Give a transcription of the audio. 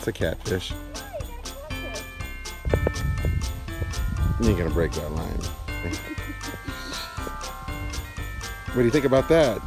It's a catfish. You're gonna break that line. what do you think about that?